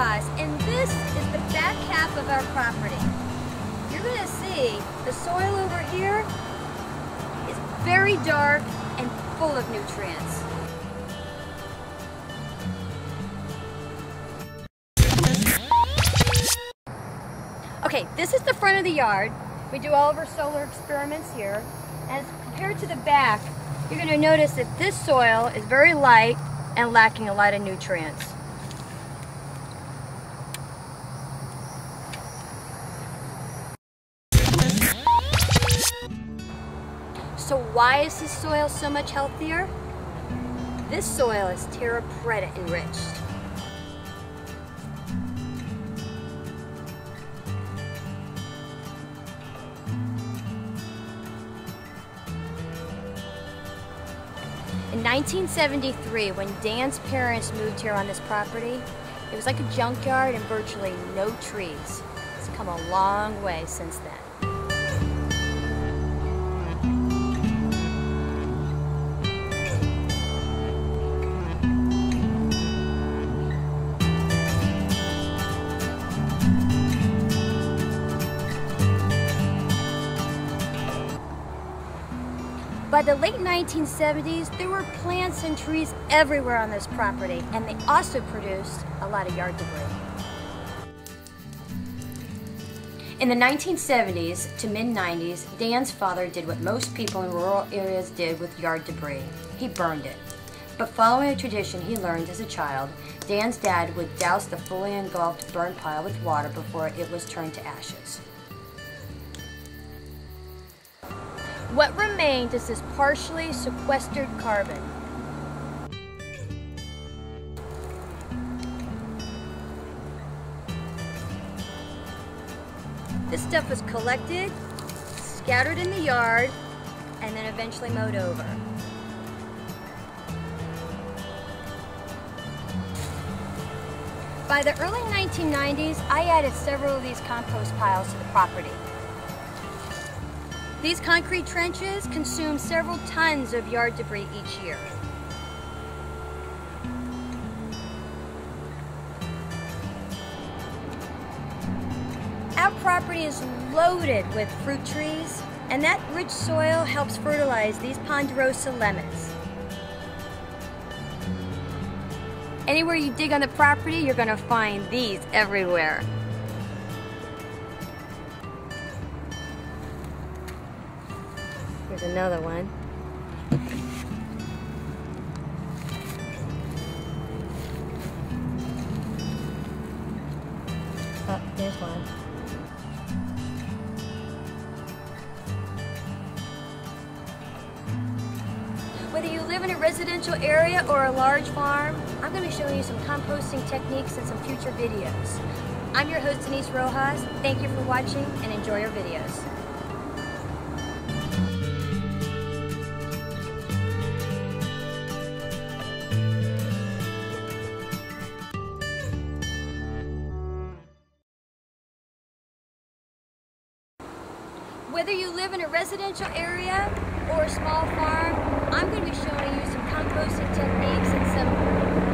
And this is the back half of our property. You're gonna see the soil over here is very dark and full of nutrients. Okay, this is the front of the yard. We do all of our solar experiments here. As compared to the back, you're gonna notice that this soil is very light and lacking a lot of nutrients. So why is this soil so much healthier? This soil is terra preta enriched. In 1973, when Dan's parents moved here on this property, it was like a junkyard and virtually no trees. It's come a long way since then. By the late 1970s, there were plants and trees everywhere on this property, and they also produced a lot of yard debris. In the 1970s to mid 90s, Dan's father did what most people in rural areas did with yard debris he burned it. But following a tradition he learned as a child, Dan's dad would douse the fully engulfed burn pile with water before it was turned to ashes. What remained is this partially sequestered carbon. This stuff was collected, scattered in the yard, and then eventually mowed over. By the early 1990s, I added several of these compost piles to the property. These concrete trenches consume several tons of yard debris each year. Our property is loaded with fruit trees, and that rich soil helps fertilize these ponderosa lemons. Anywhere you dig on the property, you're gonna find these everywhere. Here's another one. Oh, there's one. Whether you live in a residential area or a large farm, I'm going to be showing you some composting techniques in some future videos. I'm your host Denise Rojas. Thank you for watching and enjoy our videos. Whether you live in a residential area or a small farm, I'm going to be showing you some composting techniques and some